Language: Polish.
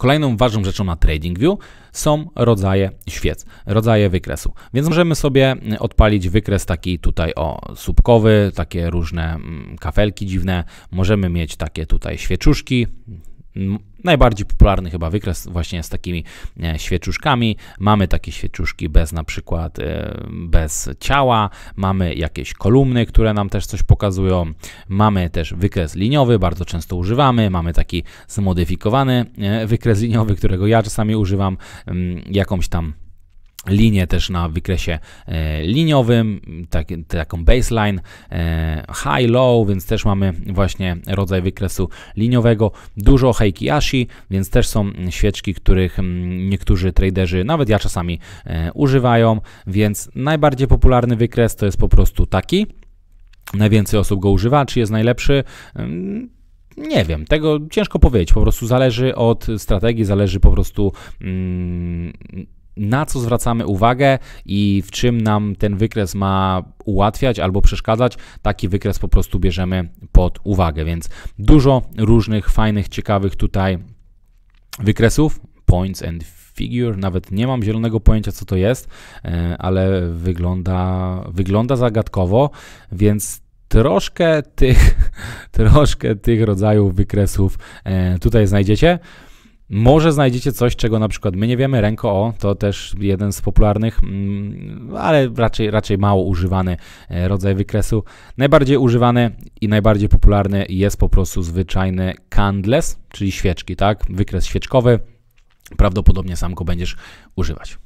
Kolejną ważną rzeczą na TradingView są rodzaje świec, rodzaje wykresu. Więc możemy sobie odpalić wykres taki tutaj o słupkowy, takie różne mm, kafelki dziwne. Możemy mieć takie tutaj świeczuszki, Najbardziej popularny chyba wykres właśnie z takimi e, świeczuszkami. Mamy takie świeczuszki bez na przykład e, bez ciała, mamy jakieś kolumny, które nam też coś pokazują. Mamy też wykres liniowy, bardzo często używamy. Mamy taki zmodyfikowany e, wykres liniowy, którego ja czasami używam, mm, jakąś tam linię też na wykresie e, liniowym, tak, taką baseline, e, high, low, więc też mamy właśnie rodzaj wykresu liniowego. Dużo Heikiashi, więc też są świeczki, których niektórzy traderzy, nawet ja czasami e, używają, więc najbardziej popularny wykres to jest po prostu taki. Najwięcej osób go używa, czy jest najlepszy? Nie wiem, tego ciężko powiedzieć. Po prostu zależy od strategii, zależy po prostu. Mm, na co zwracamy uwagę i w czym nam ten wykres ma ułatwiać albo przeszkadzać, taki wykres po prostu bierzemy pod uwagę. Więc dużo różnych fajnych, ciekawych tutaj wykresów, points and figure, nawet nie mam zielonego pojęcia co to jest, e, ale wygląda, wygląda zagadkowo, więc troszkę tych, troszkę tych rodzajów wykresów e, tutaj znajdziecie. Może znajdziecie coś, czego na przykład my nie wiemy. Ręko O to też jeden z popularnych, mm, ale raczej, raczej mało używany e, rodzaj wykresu. Najbardziej używany i najbardziej popularny jest po prostu zwyczajny candless, czyli świeczki, tak? Wykres świeczkowy. Prawdopodobnie sam go będziesz używać.